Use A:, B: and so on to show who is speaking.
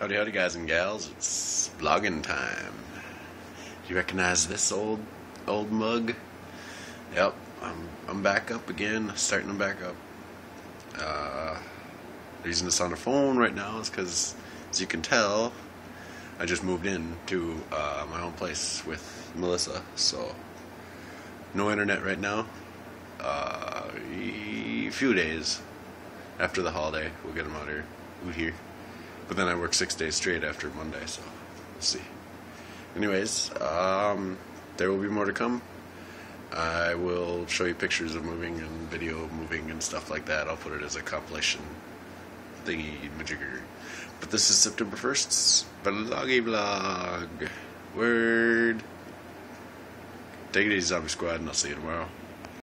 A: Howdy, howdy, guys and gals. It's vlogging time. Do you recognize this old old mug? Yep, I'm I'm back up again, starting to back up. Uh, the reason on the phone right now is because, as you can tell, I just moved in to uh, my own place with Melissa, so no internet right now. Uh, a few days after the holiday, we'll get them out here. Out here. But then I work six days straight after Monday, so we'll see. Anyways, um, there will be more to come. I will show you pictures of moving and video of moving and stuff like that. I'll put it as a compilation thingy majigger. But this is September 1st, vloggy vlog. Word. Take it easy, Zombie Squad, and I'll see you tomorrow.